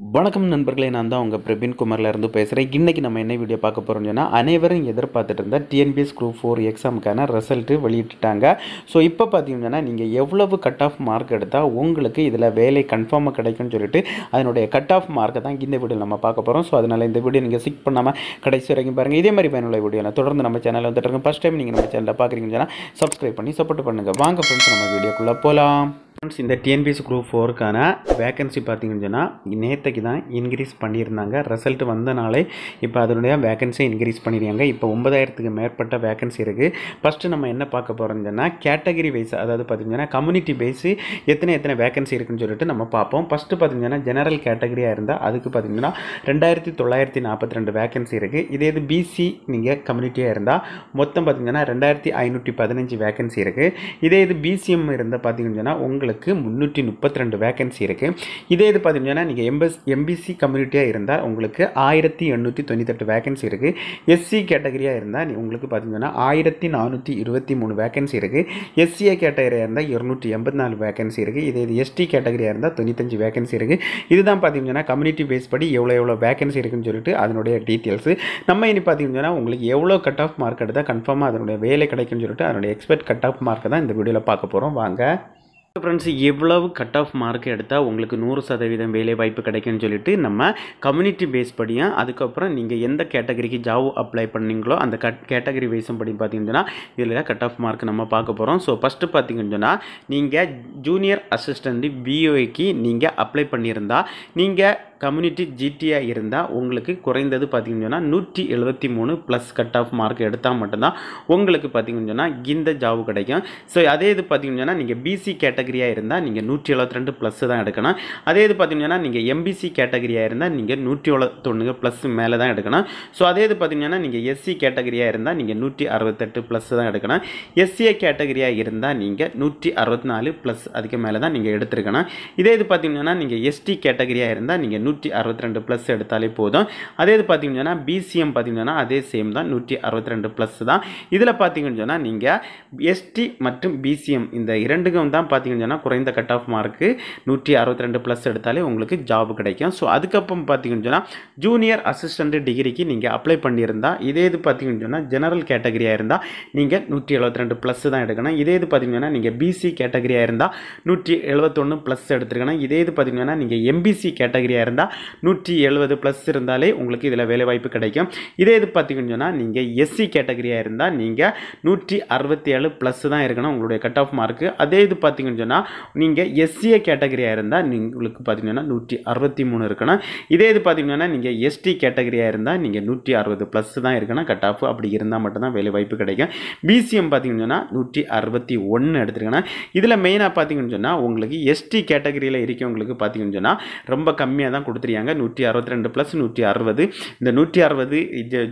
வணக்கம் நண்பர்களே நான் தான் உங்கள் பிரபின் இருந்து பேசுகிறேன் இன்றைக்கி நம்ம என்ன வீடியோ பார்க்க போகிறோம்னு சொன்னால் அனைவரும் எதிர்பார்த்துட்டு இருந்த டிஎன்பிஎஸ் குரூப் ஃபோர் எக்ஸாமுக்கான ரிசல்ட்டு வெளியிட்டுட்டாங்க. ஸோ இப்போ பார்த்தீங்கன்னா நீங்கள் எவ்வளவு கட் ஆஃப் மார்க் எடுத்தால் உங்களுக்கு இதில் வேலை கன்ஃபார்மாக கிடைக்கும்னு சொல்லிட்டு அதனுடைய கட் ஆஃப் மார்க்கை தான் இந்த வீடியோ நம்ம பார்க்க போகிறோம் ஸோ அதனால் இந்த வீடியோ நீங்கள் சிக் பண்ணாமல் கடைசி வரைக்கும் பாருங்கள் இதே மாதிரி பயனுள்ள வீடியோ தொடர்ந்து நம்ம சேனலில் வந்துட்டு இருக்கோம். ஃபஸ்ட் டைம் நீங்கள் நம்ம சேனலில் பார்க்குறீங்கன்னு சொன்னால் சப்ஸ்கிரைப் பண்ணி சப்போர்ட் பண்ணுங்கள் வாங்க ஃப்ரெண்ட்ஸ் நம்ம வீடியோக்குள்ளே போகலாம் ஃப்ரெண்ட்ஸ் இந்த டிஎன்பிஎஸ் குரூப் ஃபோருக்கான வேகன்சி பார்த்தீங்கன்னு சொன்னால் நேற்றுக்கு தான் இன்க்ரீஸ் பண்ணியிருந்தாங்க. ரிசல்ட் வந்தனாலே இப்போ அதனுடைய வேகன்சியை இன்க்ரீஸ் பண்ணியிருக்காங்க. இப்போ ஒன்பதாயிரத்துக்கு மேற்பட்ட வேகன்சி இருக்குது ஃபஸ்ட்டு நம்ம என்ன பார்க்க போகிறோம்னு சொன்னால் கேட்டகரி வைஸ் அதாவது பார்த்திங்கன்னா கம்யூனிட்டி பேஸு எத்தனை எத்தனை வேகன்சி இருக்குன்னு சொல்லிட்டு நம்ம பார்ப்போம். ஃபஸ்ட்டு பார்த்தீங்கன்னா ஜெனரல் கேட்டகரியாக இருந்தால் அதுக்கு பார்த்திங்கன்னா ரெண்டாயிரத்தி தொள்ளாயிரத்தி நாற்பத்தி ரெண்டு வேகன்சி இருக்குது இதே இது பிசி நீங்கள் கம்யூனிட்டியாக இருந்தால் மொத்தம் பார்த்திங்கன்னா ரெண்டாயிரத்தி ஐநூற்றி பதினஞ்சு வேகன்சி இருக்குது இதே இது பிசிஎம் இருந்தால் பார்த்தீங்கன்னு சொன்னால் உங்களுக்கு முந்நூற்றி முப்பத்தி ரெண்டு வேகன்சி இருக்குது இதே இது பார்த்தீங்கன்னா நீங்கள் எம்பஸ் எம்பிசி கம்யூனிட்டியாக இருந்தால் உங்களுக்கு ஆயிரத்தி எண்ணூற்றி தொண்ணூத்தெட்டு வேகன்சி இருக்குது எஸ்சி கேட்டகரியாக இருந்தால் நீ- உங்களுக்கு பார்த்தீங்கன்னா ஆயிரத்தி நானூற்றி இருபத்தி மூணு வேகன்சி இருக்குது எஸ்சிஏ கேட்டகரியாக இருந்தால் இருநூற்றி எண்பத்தி நாலு வேகன்சி இருக்குது இதே இது எஸ்டி கேட்டகரியாக இருந்தால் தொண்ணூத்தஞ்சு வேகன்சி இருக்குது இதுதான் பார்த்தீங்கன்னா கம்யூனிட்டி பேஸ் படி எவ்வளோ எவ்வளோ வேகன்சி இருக்குன்னு சொல்லிட்டு அதனுடைய டீட்டெயில்ஸு நம்ம இனி பார்த்தீங்கன்னா உங்களுக்கு எவ்வளோ கட் ஆஃப் மார்க் எடுத்தால் கன்ஃபார்மாக அதனுடைய வேலை கிடைக்கும்னு சொல்லிட்டு அதனுடைய எக்ஸ்பெக்ட் கட் ஆஃப் மார்க்கை தான் இந்த வீடியோவில் பார்க்க போகிறோம் வாங்க. ஃப்ரெண்ட்ஸ் எவ்வளவு கட் ஆஃப் மார்க் எடுத்தால் உங்களுக்கு நூறு சதவீதம் வேலை வாய்ப்பு கிடைக்கும்னு சொல்லிட்டு நம்ம கம்யூனிட்டி பேஸ் படியும் அதுக்கப்புறம் நீங்கள் எந்த கேட்டகரிக்கு ஜாப் அப்ளை பண்ணீங்களோ அந்த கட் கேட்டகரி வைஸும் படி பார்த்தீங்கன்னா இதில் கட் ஆஃப் மார்க் நம்ம பார்க்க போகிறோம் ஸோ ஃபஸ்ட்டு பார்த்தீங்கன்னு சொன்னால் நீங்கள் ஜூனியர் அசிஸ்டண்ட் பிஓஏக்கு நீங்கள் அப்ளை பண்ணியிருந்தால் நீங்கள் கம்யூனிட்டி ஜிடியாக இருந்தால் உங்களுக்கு குறைந்தது பார்த்தீங்கன்னு சொன்னால் நூற்றி எழுபத்தி மூணு ப்ளஸ் கட் ஆஃப் மார்க் எடுத்தால் மட்டும்தான் உங்களுக்கு பார்த்தீங்கன்னு சொன்னால் இந்த ஜாப் கிடைக்கும். ஸோ அதே இது பார்த்தீங்கன்னு சொன்னால் நீங்கள் பிசி கேட்டகரியாக இருந்தால் நீங்கள் நூற்றி எழுபத்தி ரெண்டு ப்ளஸ் தான் எடுக்கணும். அதே இது பார்த்தீங்கன்னா நீங்கள் எம்பிசி கேட்டகரியாக இருந்தால் நீங்கள் நூற்றி எழுபத்தொன்று ப்ளஸ் மேலே தான் எடுக்கணும். ஸோ அதே இது பார்த்தீங்கன்னா நீங்கள் எஸ்சி கேட்டகரியாக இருந்தால் நீங்கள் நூற்றி அறுபத்தெட்டு ப்ளஸ் தான் எடுக்கணும். எஸ்சிஏ கேட்டகரியாக இருந்தால் நீங்கள் நூற்றி அறுபத்தி நாலு ப்ளஸ் அதுக்கு மேலே தான் நீங்கள் எடுத்துருக்கணும். இதே இது பார்த்திங்கன்னா நீங்கள் எஸ்டி கேட்டகரியாக இருந்தால் நீங்கள் நூற்றி அறுபத்தி ரெண்டு ப்ளஸ் எடுத்தாலே போதும். அதே இது பார்த்தீங்கன்னா பிசிஎம் பார்த்தீங்கன்னா அதே சேம் தான். நூற்றி அறுபத்தி ரெண்டு ப்ளஸ் தான். இதில் பார்த்தீங்கன்னு சொன்னால் நீங்கள் எஸ்டி மற்றும் பிசிஎம் இந்த இரண்டுக்கும் தான் பார்த்தீங்கன்னு சொன்னால் குறைந்த கட் ஆஃப் மார்க்கு நூற்றி அறுபத்தி ரெண்டு ப்ளஸ் எடுத்தாலே உங்களுக்கு ஜாப் கிடைக்கும். ஸோ அதுக்கப்புறம் பார்த்தீங்கன்னு சொன்னால் ஜூனியர் அசிஸ்டண்ட் டிகிரிக்கு நீங்கள் அப்ளை பண்ணியிருந்தால் இதே இது பார்த்தீங்கன்னு சொன்னால் ஜெனரல் கேட்டகரியாக இருந்தால் நீங்கள் நூற்றி எழுபத்தி ரெண்டு ப்ளஸ் தான் எடுக்கணும். இதே இது பார்த்தீங்கன்னா நீங்கள் பிசி கேட்டகரியாக இருந்தால் நூற்றி எழுபத்தொன்று ப்ளஸ் எடுத்துருக்கணும். இதே இது பார்த்தீங்கன்னா நீங்கள் எம்பிசி கேட்டகரியாக இருந்தால் நூற்றி எழுபது ப்ளஸ் இருந்தாலே உங்களுக்கு இதில் வேலைவாய்ப்பு கிடைக்கும். இதே இது பார்த்தீங்கன்னு சொன்னால் நீங்கள் எஸ்சி கேட்டகரியாக இருந்தால் நீங்கள் நூற்றி அறுபத்தி ஏழு ப்ளஸ் தான் இருக்கணும் உங்களுடைய கட் ஆஃப் மார்க்கு அதே இது பார்த்தீங்கன்னு சொன்னால் நீங்கள் எஸ்சிஏ கேட்டகரியாக இருந்தால் உங்களுக்கு பார்த்தீங்கன்னா நூற்றி அறுபத்தி மூணு இருக்கணும். இதே இது பார்த்தீங்கன்னா நீங்கள் எஸ்டி கேட்டகரியாக இருந்தால் நீங்கள் நூற்றி அறுபது ப்ளஸ் தான் இருக்கணும் கட் ஆஃப் அப்படி இருந்தால் மட்டும்தான் வேலைவாய்ப்பு கிடைக்கும். பிசிஎம் பார்த்தீங்கன்னு சொன்னால் நூற்றி அறுபத்தி ஒன்று எடுத்துருக்கணும். இதில் மெயினாக பார்த்தீங்கன்னு சொன்னால் உங்களுக்கு எஸ்டி கேட்டகரியில் இருக்கவங்களுக்கு பார்த்தீங்கன்னு சொன்னால் ரொம்ப கம்மியாக தான் கொடுத்துருக்காங்க. நூற்றி அறுபத்தி ரெண்டு ப்ளஸ் நூற்றி அறுபது. இந்த நூற்றி அறுபது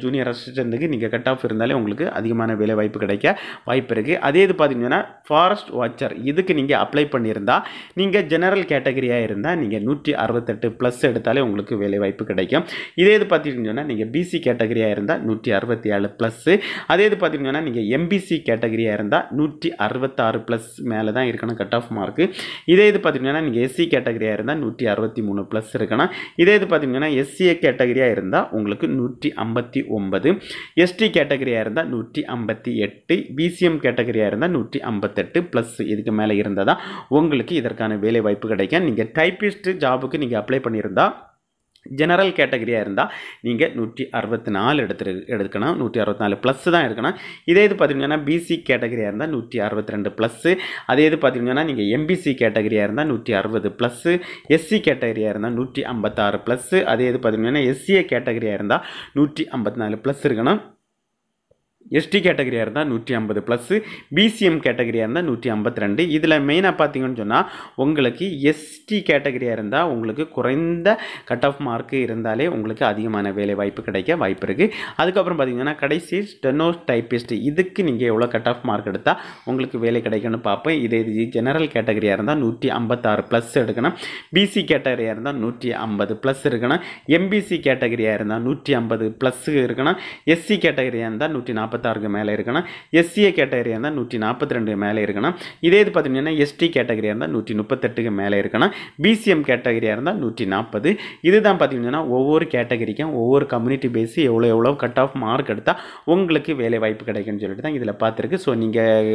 ஜூனியர் அசிஸ்டண்ட்டுக்கு நீங்கள் கட் ஆஃப் இருந்தாலே உங்களுக்கு அதிகமான வேலை வாய்ப்பு கிடைக்க வாய்ப்பு இருக்குது அதே இது பார்த்தீங்கன்னா ஃபாரஸ்ட் வாட்சர் இதுக்கு நீங்கள் அப்ளை பண்ணியிருந்தால் நீங்கள் ஜெனரல் கேட்டகரியாக இருந்தால் நீங்கள் நூற்றி அறுபத்தெட்டு ப்ளஸ் எடுத்தாலே உங்களுக்கு வேலை வாய்ப்பு கிடைக்கும். இதே இது பார்த்தீங்கன்னா நீங்கள் பிசி கேட்டகரியாக இருந்தால் நூற்றி அறுபத்தி ஏழு ப்ளஸ்ஸு அதே இது பார்த்தீங்கன்னா நீங்கள் எம்பிசி கேட்டகரியாக இருந்தால் நூற்றி அறுபத்தாறு ப்ளஸ் மேலே தான் இருக்கணும் கட் ஆஃப் மார்க்கு இதே இது பார்த்தீங்கன்னா நீங்கள் எஸ்சி கேட்டகரியாக இருந்தால் நூற்றி அறுபத்தி மூணு ப்ளஸ் இருக்கணும். இதே இது பார்த்தீங்கன்னா எஸ்சிஏ கேட்டகரியாக இருந்தால் உங்களுக்கு நூற்றி ஐம்பத்தி ஒன்பது எஸ்டி கேட்டகரியாக இருந்தால் நூற்றி ஐம்பத்தி எட்டு பிசிஎம் கேட்டகரியாக இருந்தால் நூற்றி ஐம்பத்தெட்டு ப்ளஸ் இதுக்கு மேலே இருந்தால் தான் உங்களுக்கு இதற்கான வேலை வாய்ப்பு கிடைக்கும். நீங்கள் டைப்பிஸ்ட் ஜாபுக்கு நீங்கள் அப்ளை பண்ணியிருந்தால் ஜெனரல் கேட்டகரியாக இருந்தால் நீங்கள் நூற்றி அறுபத்தி நாலு எடுத்துரு எடுக்கணும் நூற்றி அறுபத்தி நாலு ப்ளஸ் தான் எடுக்கணும். இதே இது பார்த்தீங்கன்னா பிசி கேட்டகரியாக இருந்தால் நூற்றி அறுபத்தி ரெண்டு ப்ளஸ்ஸு அதே இது பார்த்தீங்கன்னா நீங்கள் எம்பிசி கேட்டகரியாக இருந்தால் நூற்றி அறுபது ப்ளஸ்ஸு எஸ்சி கேட்டகரியாக இருந்தால் நூற்றி ஐம்பத்தாறு ப்ளஸ்ஸு அதே இது பார்த்தீங்கன்னா எஸ்சிஏ கேட்டகரியாக இருந்தால் நூற்றி ஐம்பத்தி நாலு ப்ளஸ் இருக்கணும். எஸ்டி கேட்டகரியாக இருந்தால் நூற்றி ஐம்பது ப்ளஸ்ஸு பிசிஎம் கேட்டகரியாக இருந்தால் நூற்றி ஐம்பத்தி ரெண்டு. இதில் மெயினாக பார்த்தீங்கன்னு சொன்னால் உங்களுக்கு எஸ்டி கேட்டகரியாக இருந்தால் உங்களுக்கு குறைந்த கட் ஆஃப் மார்க்கு இருந்தாலே உங்களுக்கு அதிகமான வேலை வாய்ப்பு கிடைக்க வாய்ப்பு இருக்குது அதுக்கப்புறம் பார்த்தீங்கன்னா கடைசி ஸ்டெனோ டைப்பிஸ்ட் இதுக்கு நீங்கள் எவ்வளோ கட் ஆஃப் மார்க் எடுத்தால் உங்களுக்கு வேலை கிடைக்கும்னு பார்ப்பேன் இதே இது ஜெனரல் கேட்டகரியாக இருந்தால் நூற்றி ஐம்பத்தாறு ப்ளஸ் எடுக்கணும். பிசி கேட்டகரியாக இருந்தால் நூற்றி ஐம்பது ப்ளஸ் இருக்கணும். எம்பிசி கேட்டகரியாக இருந்தால் நூற்றி ஐம்பது ப்ளஸ் இருக்கணும். எஸ்சி கேட்டகரியாக இருந்தால் நூற்றி நாற்பது நாற்பத்தாறுக்கு மேலே இருக்கணும். எஸ்சிஏ கேட்டகரியாக இருந்தால் நூற்றி நாற்பத்தி ரெண்டு மேலே இருக்கணும். இதே இது பார்த்தீங்கன்னா எஸ்டி கேட்டகரியாக இருந்தால் நூற்றி முப்பத்தெட்டுக்கு மேலே இருக்கணும். பிசிஎம் கேட்டகரியாக இருந்தால் நூற்றி நாற்பது இதுதான் பார்த்தீங்கன்னா ஒவ்வொரு கேட்டகரிக்கும் ஒவ்வொரு கம்யூனிட்டி பேஸு எவ்வளோ எவ்வளோ கட் ஆஃப் மார்க் எடுத்தால் உங்களுக்கு வேலை வாய்ப்பு கிடைக்கும்னு சொல்லிட்டு தான் இதில் பார்த்துருக்கு. ஸோ நீங்கள்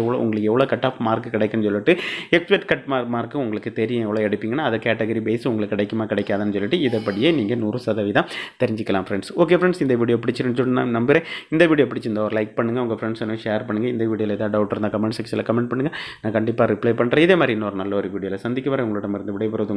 எவ்வளோ உங்களுக்கு எவ்வளோ கட் ஆஃப் மார்க் கிடைக்கும்னு சொல்லிட்டு எக்ஸ்பெக்ட் கட் மார்க் மார்க்கு உங்களுக்கு தெரியும் எவ்வளோ எடுப்பீங்கன்னா அதை கேட்டகரி பேஸ் உங்களுக்கு கிடைக்குமா கிடைக்காதுன்னு சொல்லிட்டு இதைப்படியே நீங்கள் நூறு சதவீதம் தெரிஞ்சுக்கலாம் ஃப்ரெண்ட்ஸ் ஓகே ஃப்ரெண்ட்ஸ் இந்த வீடியோ பிடிச்சிருந்து சொல்லி நான் நம்புறேன். இந்த வீடியோ பிடிச்சிருந்தா ஒரு லைக் பண்ணுங்கள் உங்கள் ஃப்ரெண்ட்ஸ் என்ன ஷேர் பண்ணுங்கள் இந்த வீடியோவில் ஏதாவது டவுட் இருந்தால் கமெண்ட் செக்ஷனில் கமெண்ட் பண்ணுங்கள் நான் கண்டிப்பாக ரிப்ளை பண்ணுறேன் இதே மாதிரி இன்னொரு நல்ல ஒரு வீடியோவில் சந்திக்க வர உங்களிடமிருந்து விடைபெறுவது